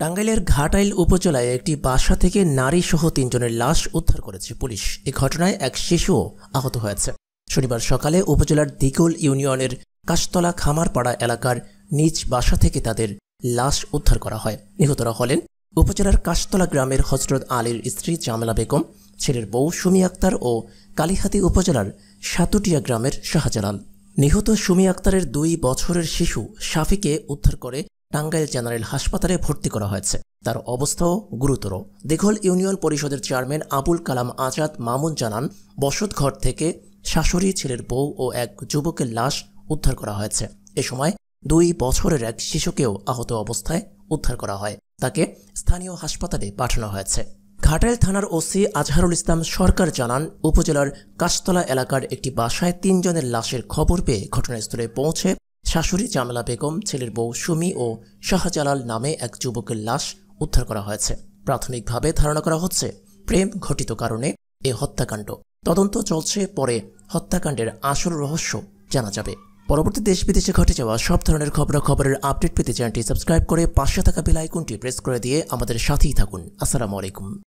টাঙ্গাইলের ঘাটাইল উপজেলায় একটি বাসা থেকে নারী সহ তিনজনের লাশ উদ্ধার করেছে পুলিশ। এ ঘটনায় এক শিশুও আহত হয়েছে। শনিবার সকালে উপজেলার দিগুল ইউনিয়নের কাশতলা খামারপাড়া এলাকার নিজ বাসা থেকে তাদের লাশ উদ্ধার করা হয়। নিহতরা হলেন উপজেলার কাশতলা গ্রামের হজরত আলীর স্ত্রী জামেলা বেগম, ছেলের বউ সুমি আক্তার ও কালিহাতি উপজেলার সাতুটিয়া গ্রামের শাহজালাল। নিহত সুমি আক্তারের দুই বছরের শিশু শাফিকে উদ্ধার করে টাঙ্গাইল জেনারেল হাসপাতালে ভর্তি করা হয়েছে। তার অবস্থাও গুরুতর। দীঘল ইউনিয়ন পরিষদের চেয়ারম্যান আবুল কালাম আজাদ মামুন জানান বসতঘর থেকে শাশুড়ি, ছেলের বউ ও এক যুবকের লাশ উদ্ধার করা হয়েছে। এ সময় দুই বছরের এক শিশুকেও আহত অবস্থায় উদ্ধার করা হয়। তাকে স্থানীয় হাসপাতালে পাঠানো হয়েছে। ঘাটাইল থানার ওসি আজহারুল ইসলাম সরকার জানান, উপজেলার কাশতলা এলাকার একটি বাসায় তিনজনের লাশের খবর পেয়ে ঘটনাস্থলে পৌঁছে শাশুড়ি জামেলা বেগম, ছেলের বউ সুমি ও শাহজালাল নামে এক যুবকের লাশ উদ্ধার করা হয়েছে। প্রাথমিকভাবে ধারণা করা হচ্ছে, প্রেম ঘটিত কারণে এ হত্যাকাণ্ড। তদন্ত চলছে, পরে হত্যাকাণ্ডের আসল রহস্য জানা যাবে। পরবর্তী দেশ বিদেশে ঘটে যাওয়া সব ধরনের খবরাখবরের আপডেট পেতে চ্যানেলটি সাবস্ক্রাইব করে পাশে থাকা বেল আইকনটি প্রেস করে দিয়ে আমাদের সাথেই থাকুন। আসসালামু আলাইকুম।